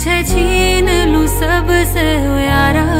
तुझे छीन लू सबसे यारा।